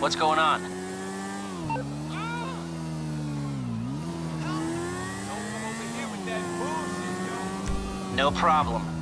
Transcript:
What's going on? No problem.